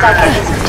Tá, tá,